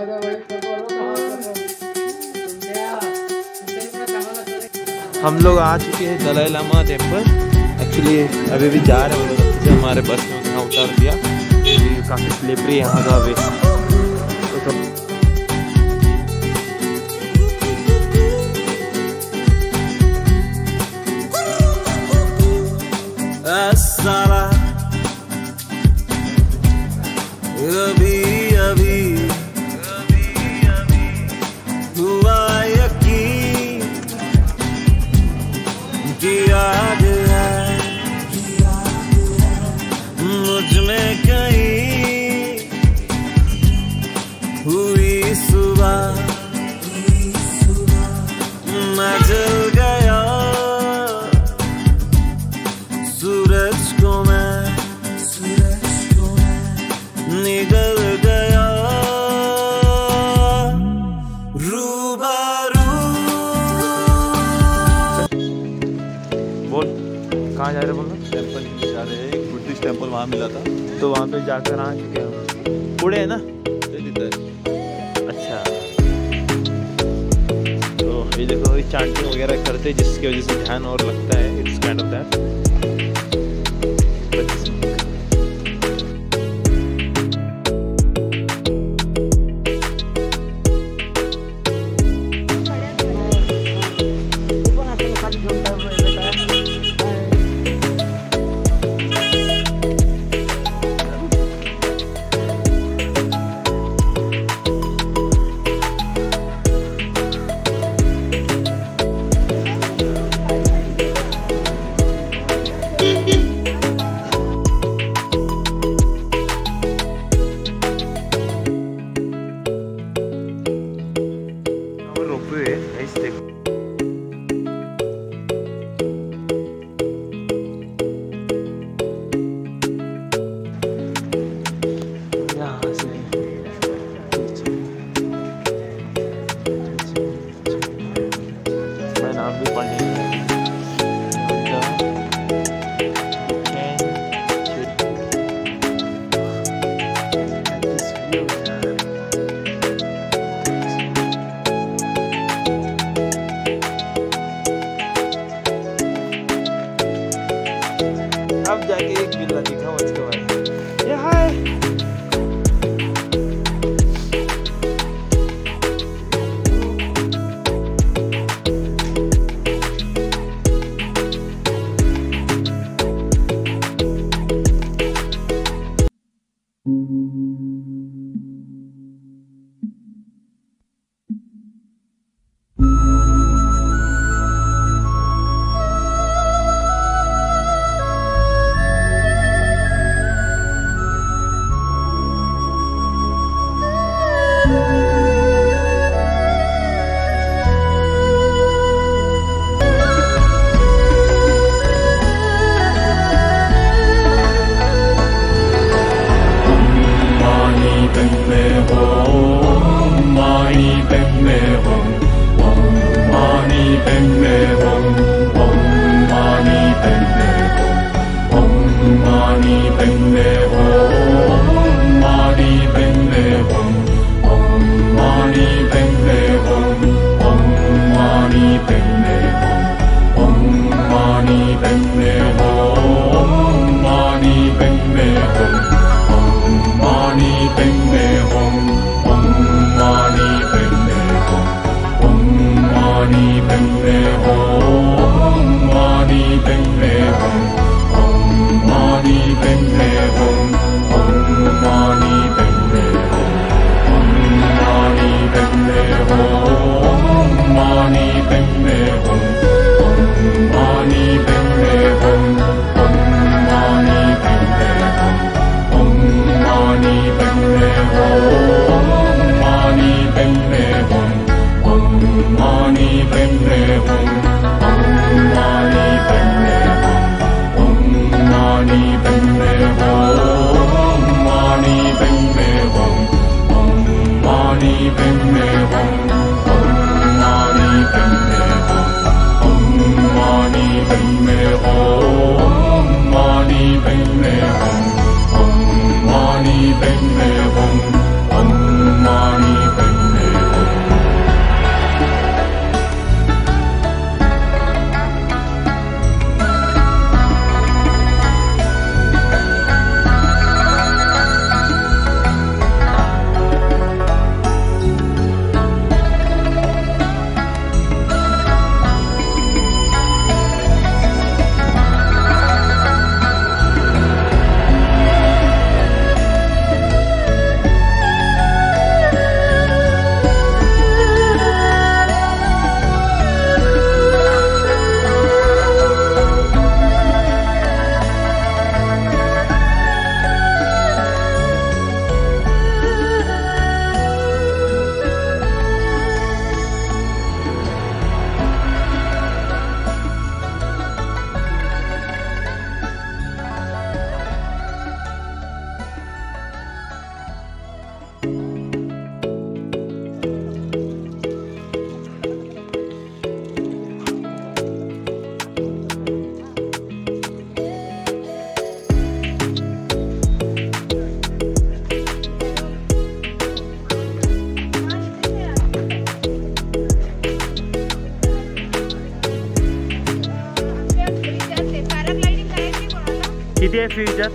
हम लोग आ चुके हैं दलाई लामा टेंपल एक्चुअली अभी भी जा रहे हैं लोग। हमारे बस में उतना उतार दिया। काफ़ी स्लिपरी यहाँ का अभी तो की आग मुझमें कहीं हुई सुबह वहाँ मिला था। तो वहाँ पे जाकर आ चुके हैं उड़े है ना? अच्छा। तो ये देखो, ये चार्टिंग वगैरह करते हैं, जिसकी वजह से ध्यान और लगता है। It's kind of that stick. जाके एक बिल ना दिखा मुझको भाई Hediye Future